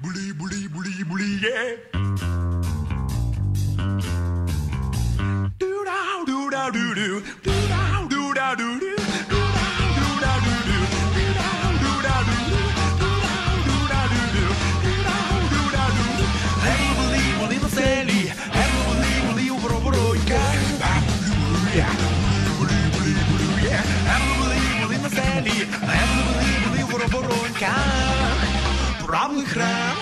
Bully, bully, bully, bully, yeah. Do da do da do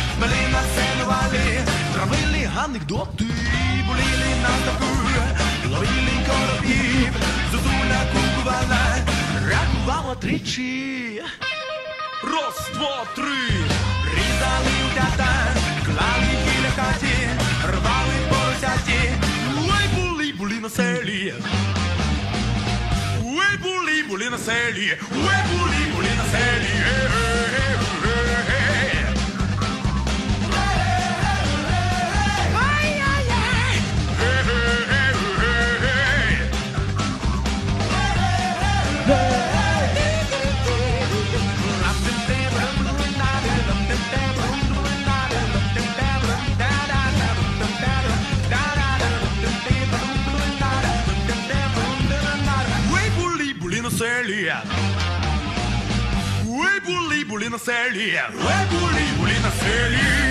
били на травили анекдоти, боліли на ставку, ловили коробів, зозуля кукувала, рахувала тричі. Раз, два, три. Різали утята, клали біля хаті, рвали поросяті. Ой, були, були на селі. Ой, були, були на селі. Ой, були, були на селі. Е, е, Serlia. Uibuli, bulina Serlia. buli na Serlia.